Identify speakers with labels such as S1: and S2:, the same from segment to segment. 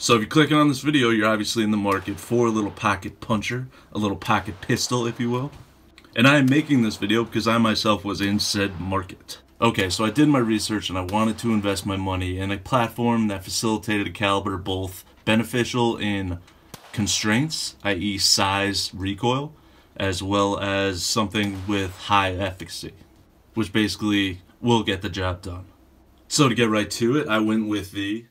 S1: So if you're clicking on this video, you're obviously in the market for a little pocket puncher, a little pocket pistol, if you will. And I am making this video because I myself was in said market. Okay, so I did my research and I wanted to invest my money in a platform that facilitated a caliber both beneficial in constraints, i.e. size, recoil, as well as something with high efficacy, which basically will get the job done. So to get right to it, I went with the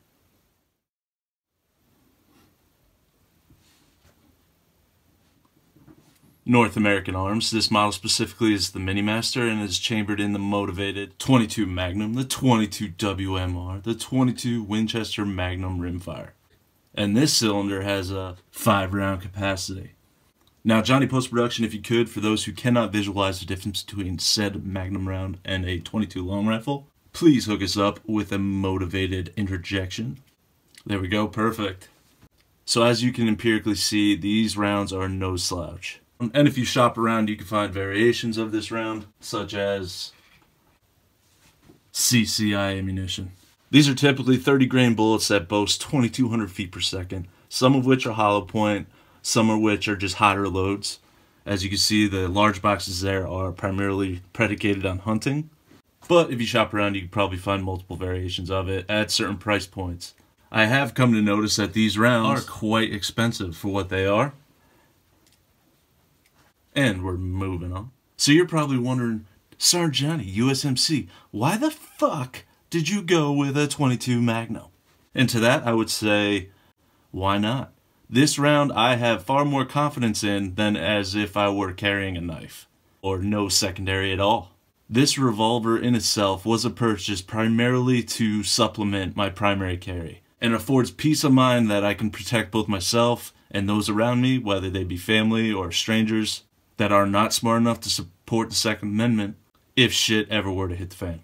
S1: North American Arms. This model specifically is the Mini Master and is chambered in the motivated 22 Magnum, the 22 WMR, the 22 Winchester Magnum rimfire. And this cylinder has a 5 round capacity. Now, Johnny Post Production, if you could, for those who cannot visualize the difference between said Magnum round and a 22 long rifle, please hook us up with a motivated interjection. There we go, perfect. So as you can empirically see, these rounds are no slouch. And if you shop around, you can find variations of this round, such as CCI ammunition. These are typically 30 grain bullets that boast 2200 feet per second, some of which are hollow point, some of which are just hotter loads. As you can see, the large boxes there are primarily predicated on hunting. But if you shop around, you can probably find multiple variations of it at certain price points. I have come to notice that these rounds are quite expensive for what they are. And we're moving on. So you're probably wondering, Sergeant Johnny, USMC, why the fuck did you go with a 22 Magnum? And to that, I would say, why not? This round I have far more confidence in than as if I were carrying a knife, or no secondary at all. This revolver in itself was a purchase primarily to supplement my primary carry, and affords peace of mind that I can protect both myself and those around me, whether they be family or strangers, that are not smart enough to support the Second Amendment if shit ever were to hit the fan.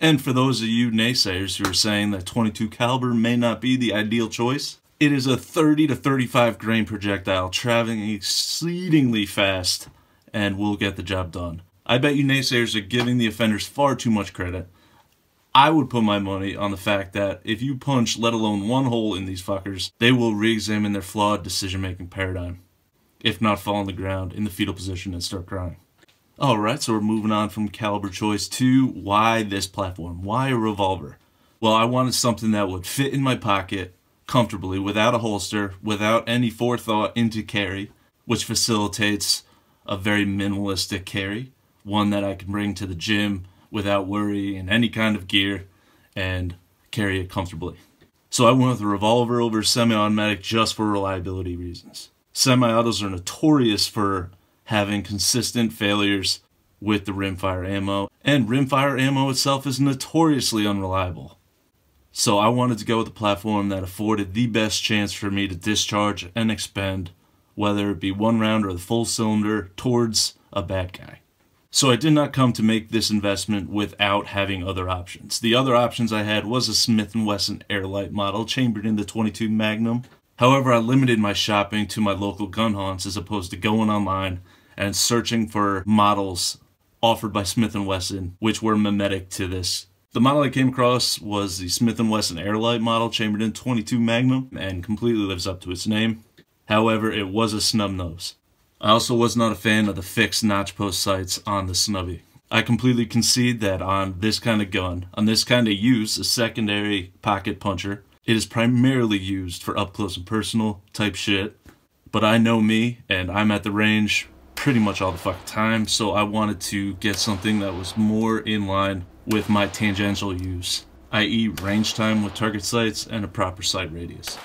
S1: And for those of you naysayers who are saying that 22 caliber may not be the ideal choice, it is a 30 to 35 grain projectile traveling exceedingly fast and will get the job done. I bet you naysayers are giving the offenders far too much credit. I would put my money on the fact that if you punch let alone one hole in these fuckers, they will re-examine their flawed decision-making paradigm if not fall on the ground in the fetal position and start crying. Alright, so we're moving on from caliber choice to why this platform? Why a revolver? Well, I wanted something that would fit in my pocket comfortably without a holster, without any forethought into carry, which facilitates a very minimalistic carry, one that I can bring to the gym without worry and any kind of gear and carry it comfortably. So I went with a revolver over semi-automatic just for reliability reasons. Semi-autos are notorious for having consistent failures with the rimfire ammo, and rimfire ammo itself is notoriously unreliable. So I wanted to go with a platform that afforded the best chance for me to discharge and expend, whether it be one round or the full cylinder, towards a bad guy. So I did not come to make this investment without having other options. The other options I had was a Smith & Wesson AirLite model chambered in the 22 Magnum, However, I limited my shopping to my local gun haunts as opposed to going online and searching for models offered by Smith & Wesson which were mimetic to this. The model I came across was the Smith & Wesson AirLite model chambered in 22 Magnum and completely lives up to its name. However, it was a snub nose. I also was not a fan of the fixed notch post sights on the snubby. I completely concede that on this kind of gun, on this kind of use, a secondary pocket puncher, it is primarily used for up close and personal type shit. But I know me, and I'm at the range pretty much all the fucking time, so I wanted to get something that was more in line with my tangential use, i.e. range time with target sights and a proper sight radius.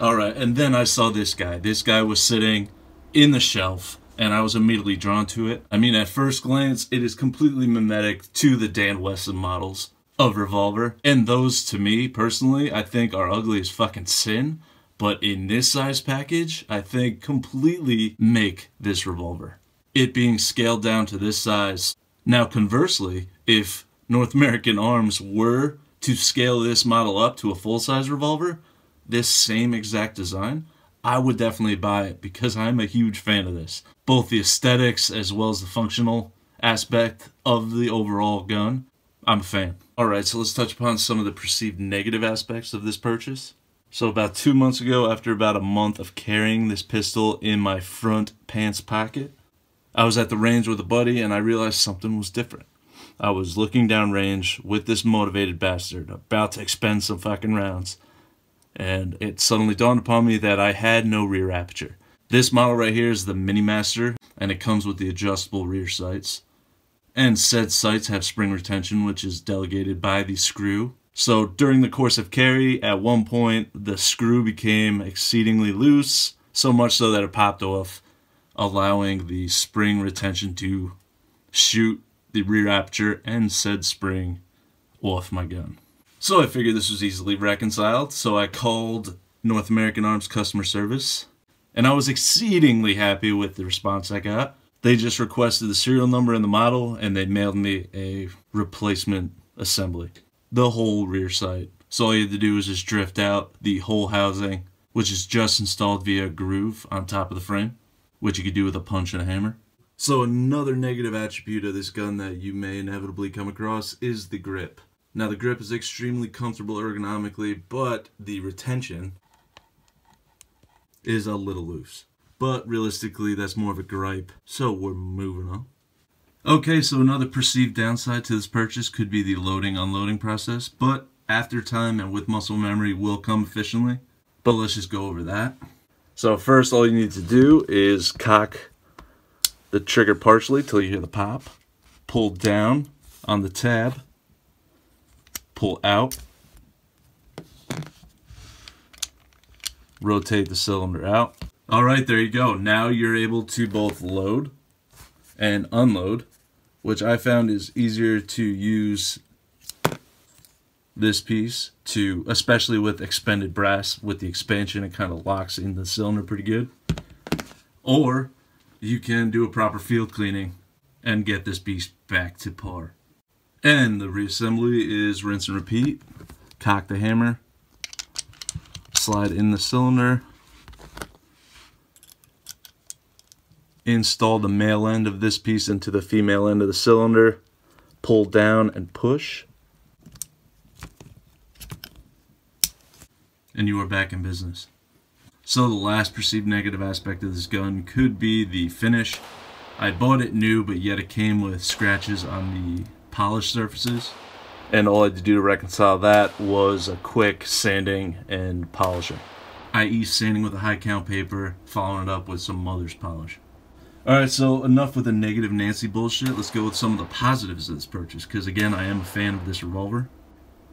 S1: Alright, and then I saw this guy. This guy was sitting in the shelf, and I was immediately drawn to it. I mean, at first glance, it is completely mimetic to the Dan Wesson models of Revolver. And those, to me, personally, I think are ugly as fucking sin. But in this size package, I think completely make this Revolver. It being scaled down to this size. Now, conversely, if North American Arms were to scale this model up to a full-size revolver, this same exact design, I would definitely buy it because I'm a huge fan of this. Both the aesthetics as well as the functional aspect of the overall gun. I'm a fan. Alright, so let's touch upon some of the perceived negative aspects of this purchase. So about two months ago, after about a month of carrying this pistol in my front pants pocket, I was at the range with a buddy and I realized something was different. I was looking down range with this motivated bastard, about to expend some fucking rounds, and it suddenly dawned upon me that I had no rear aperture. This model right here is the Mini Master, and it comes with the adjustable rear sights. And said sights have spring retention, which is delegated by the screw. So during the course of carry, at one point, the screw became exceedingly loose, so much so that it popped off, allowing the spring retention to shoot the rear aperture and said spring off my gun. So I figured this was easily reconciled, so I called North American Arms customer service, and I was exceedingly happy with the response I got. They just requested the serial number and the model, and they mailed me a replacement assembly. The whole rear sight. So all you had to do was just drift out the whole housing, which is just installed via a groove on top of the frame, which you could do with a punch and a hammer. So another negative attribute of this gun that you may inevitably come across is the grip. Now the grip is extremely comfortable ergonomically, but the retention is a little loose. But realistically, that's more of a gripe, so we're moving on. Okay, so another perceived downside to this purchase could be the loading unloading process, but after time and with muscle memory will come efficiently. But let's just go over that. So first all you need to do is cock the trigger partially till you hear the pop. Pull down on the tab. Pull out. Rotate the cylinder out. All right, there you go. Now you're able to both load and unload, which I found is easier to use this piece to, especially with expended brass, with the expansion, it kind of locks in the cylinder pretty good. Or you can do a proper field cleaning and get this beast back to par. And the reassembly is rinse and repeat. Cock the hammer, slide in the cylinder, install the male end of this piece into the female end of the cylinder, pull down and push, and you are back in business. So the last perceived negative aspect of this gun could be the finish. I bought it new, but yet it came with scratches on the polished surfaces. And all I had to do to reconcile that was a quick sanding and polishing. I.e. sanding with a high count paper, following it up with some mother's polish. Alright, so enough with the negative Nancy bullshit. Let's go with some of the positives of this purchase, because again, I am a fan of this revolver.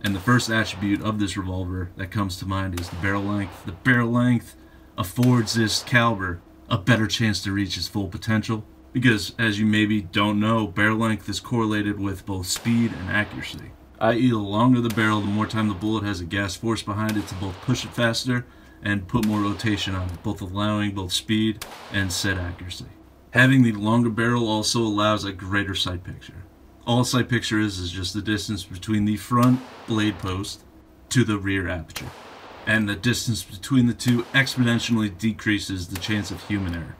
S1: And the first attribute of this revolver that comes to mind is the barrel length. The barrel length affords this caliber a better chance to reach its full potential because, as you maybe don't know, barrel length is correlated with both speed and accuracy. I.e., the longer the barrel, the more time the bullet has a gas force behind it to both push it faster and put more rotation on it, both allowing both speed and set accuracy. Having the longer barrel also allows a greater sight picture. All sight picture is is just the distance between the front blade post to the rear aperture. And the distance between the two exponentially decreases the chance of human error.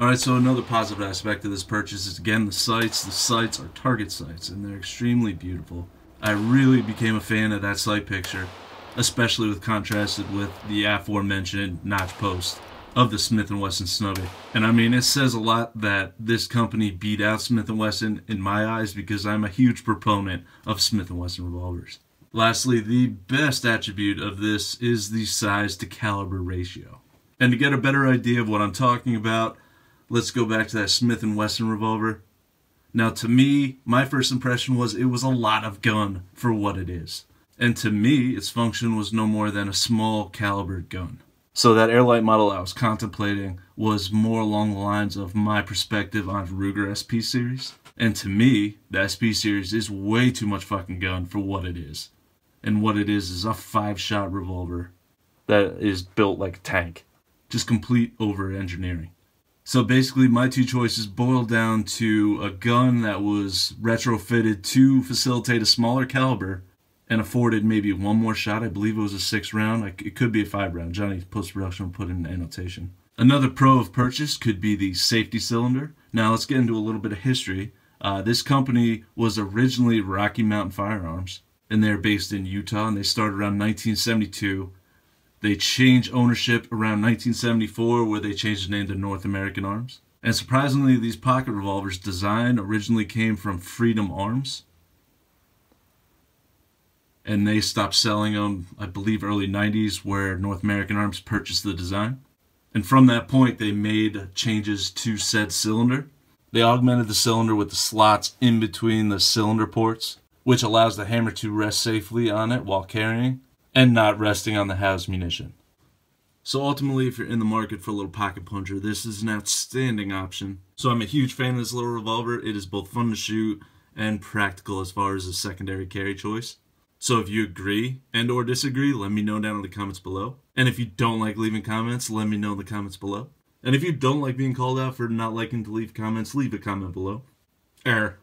S1: Alright, so another positive aspect of this purchase is again the sights. The sights are target sights and they're extremely beautiful. I really became a fan of that sight picture, especially with contrasted with the aforementioned notch post of the Smith & Wesson Snubby. And I mean, it says a lot that this company beat out Smith & Wesson in my eyes because I'm a huge proponent of Smith & Wesson revolvers. Lastly, the best attribute of this is the size to caliber ratio. And to get a better idea of what I'm talking about, let's go back to that Smith & Wesson revolver. Now, to me, my first impression was it was a lot of gun for what it is. And to me, its function was no more than a small caliber gun. So that AirLite model I was contemplating was more along the lines of my perspective on Ruger SP series. And to me, the SP series is way too much fucking gun for what it is. And what it is is a five shot revolver that is built like a tank. Just complete over engineering. So basically, my two choices boiled down to a gun that was retrofitted to facilitate a smaller caliber and afforded maybe one more shot. I believe it was a six round. It could be a five round. Johnny post production will put in an annotation. Another pro of purchase could be the safety cylinder. Now let's get into a little bit of history. Uh, this company was originally Rocky Mountain Firearms, and they're based in Utah, and they started around 1972. They changed ownership around 1974, where they changed the name to North American Arms. And surprisingly, these pocket revolvers' design originally came from Freedom Arms. And they stopped selling them, I believe, early 90s, where North American Arms purchased the design. And from that point, they made changes to said cylinder. They augmented the cylinder with the slots in between the cylinder ports, which allows the hammer to rest safely on it while carrying and not resting on the housed munition. So ultimately, if you're in the market for a little pocket puncher, this is an outstanding option. So I'm a huge fan of this little revolver. It is both fun to shoot and practical as far as a secondary carry choice. So if you agree and or disagree, let me know down in the comments below. And if you don't like leaving comments, let me know in the comments below. And if you don't like being called out for not liking to leave comments, leave a comment below. Er,